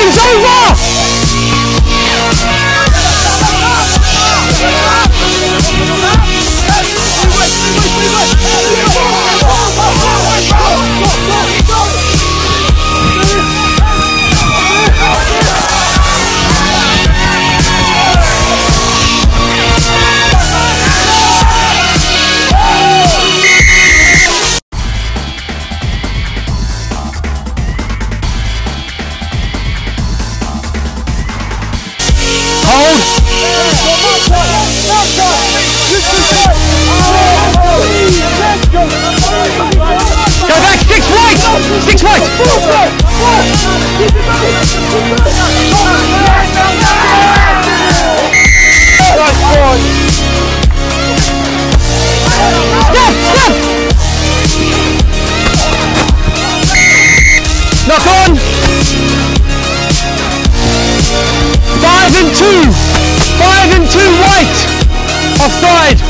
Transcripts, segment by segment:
Advantage over! Offside!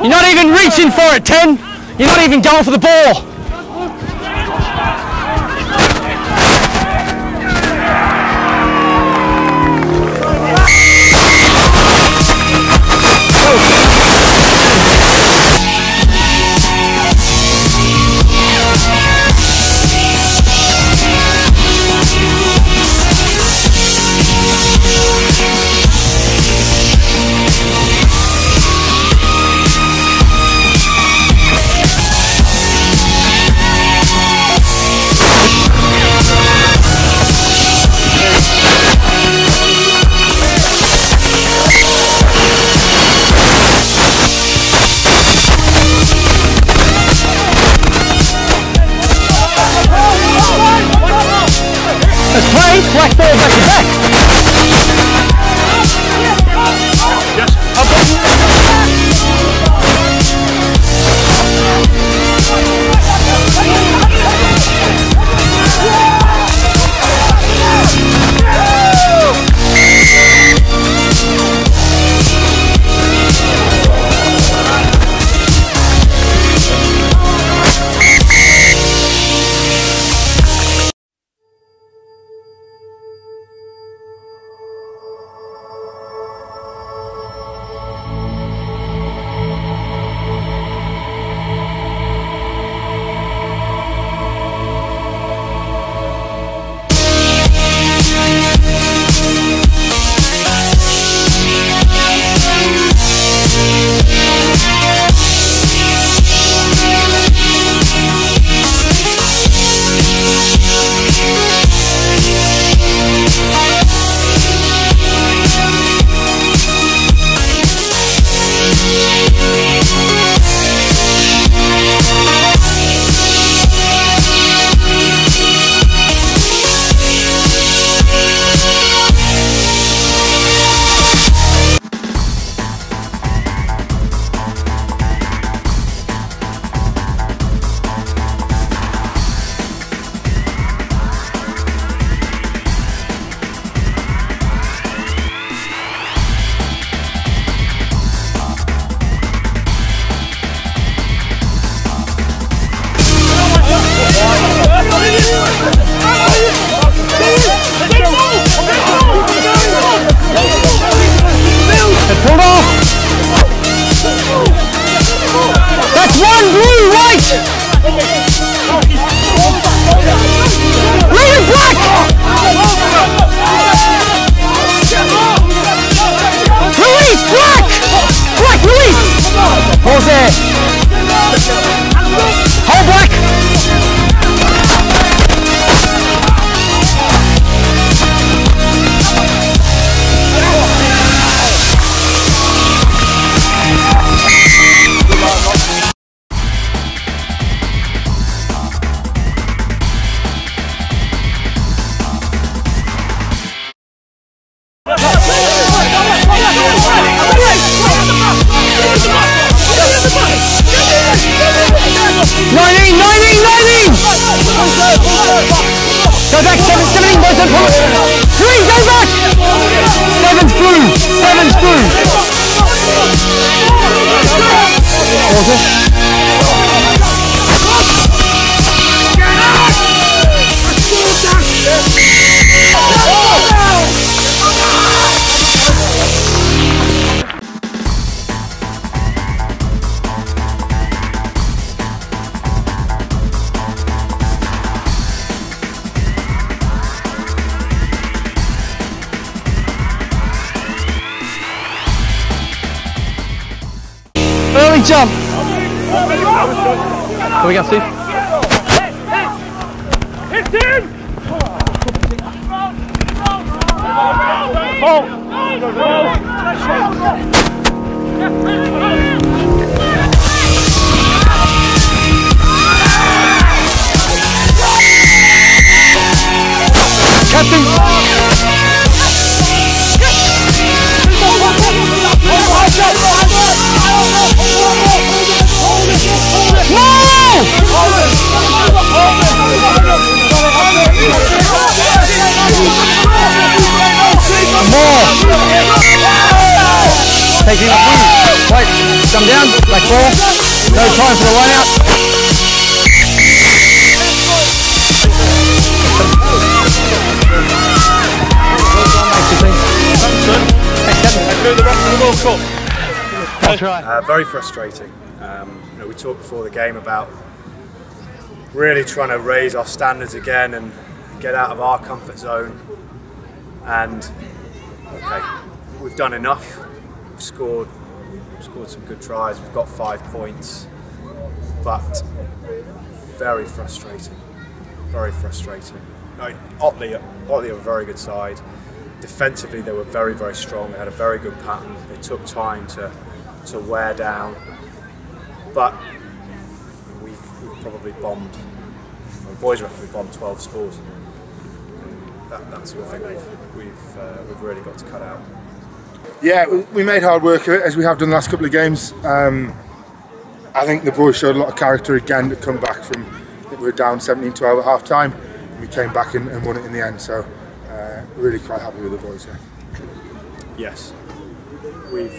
You're not even reaching for it, Ten. You're not even going for the ball. Let's play. Black ball back to back. Hold off! That's one blue, right! Early jump. Here we go, Steve. Captain. Wait, come down, like four. No time for the out. Uh, very frustrating. Um, you know, we talked before the game about really trying to raise our standards again and get out of our comfort zone. And okay, we've done enough. We've scored, scored some good tries. We've got five points, but very frustrating. Very frustrating. No, Otley, Otley are a very good side. Defensively, they were very, very strong. They had a very good pattern. They took time to to wear down, but we've, we've probably bombed. The boys we bombed 12 scores. That, that's the thing we've we've, uh, we've really got to cut out. Yeah, we- made hard work of it as we have done the last couple of games. Um, I think the boys showed a lot of character again to come back from. We were down 17-12 at half time. We came back and, and won it in the end. So uh, really quite happy with the boys. Yeah. Yes, we've.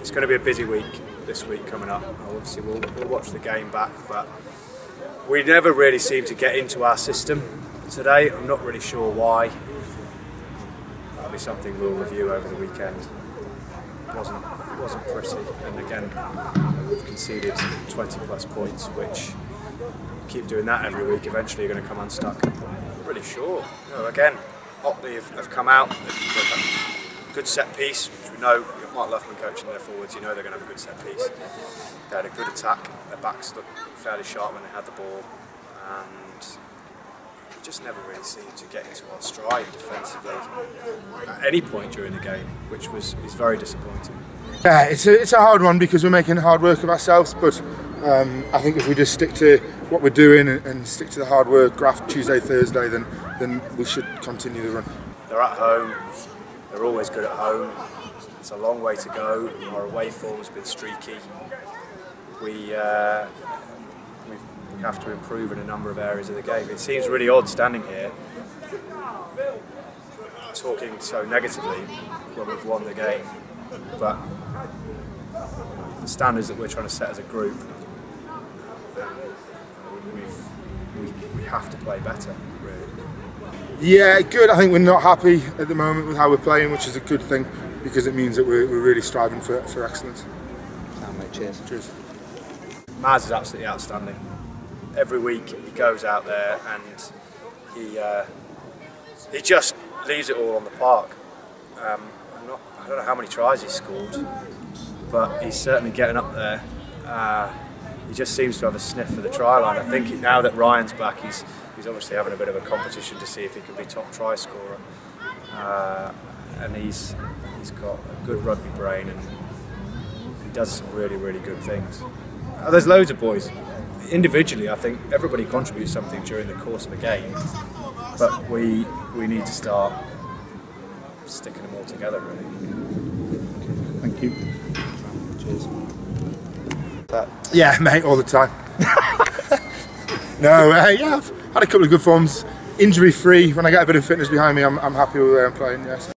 It's going to be a busy week this week coming up. Obviously, we'll, we'll watch the game back, but we never really seem to get into our system today. I'm not really sure why. That'll be something we'll review over the weekend. It wasn't it wasn't pretty, and again, we've conceded 20 plus points, which keep doing that every week. Eventually, you're going to come unstuck. Not really sure. No, again, Otley have, have come out. They've got a good set piece, which we know. Mark Luffman coaching their forwards, you know they're going to have a good set piece. They had a good attack. Their backs looked fairly sharp when they had the ball, and we just never really seemed to get into our stride defensively at any point during the game, which was is very disappointing. Yeah, it's a, it's a hard one because we're making hard work of ourselves. But um, I think if we just stick to what we're doing and, and stick to the hard work, graft Tuesday, Thursday, then then we should continue the run. They're at home. They're always good at home. It's a long way to go. Our away form's been streaky. We, uh, we have to improve in a number of areas of the game. It seems really odd standing here talking so negatively when we've won the game, but the standards that we're trying to set as a group, we, we have to play better. Really. Yeah, good. I think we're not happy at the moment with how we're playing, which is a good thing. Because it means that we're, we're really striving for, for excellence. Sound mate, cheers. Cheers. Maz is absolutely outstanding. Every week he goes out there and he uh, he just leaves it all on the park. Um, I'm not, I don't know how many tries he's scored, but he's certainly getting up there. Uh, he just seems to have a sniff for the try line. I think now that Ryan's back, he's he's obviously having a bit of a competition to see if he can be top try scorer. Uh, and he's he's got a good rugby brain and he does some really really good things. Uh, there's loads of boys. Individually, I think everybody contributes something during the course of a game, but we we need to start sticking them all together really. Thank you. Cheers. Yeah, mate, all the time. no, uh, yeah, I've had a couple of good forms. Injury free. When I get a bit of fitness behind me, I'm, I'm happy with where I'm playing. Yes.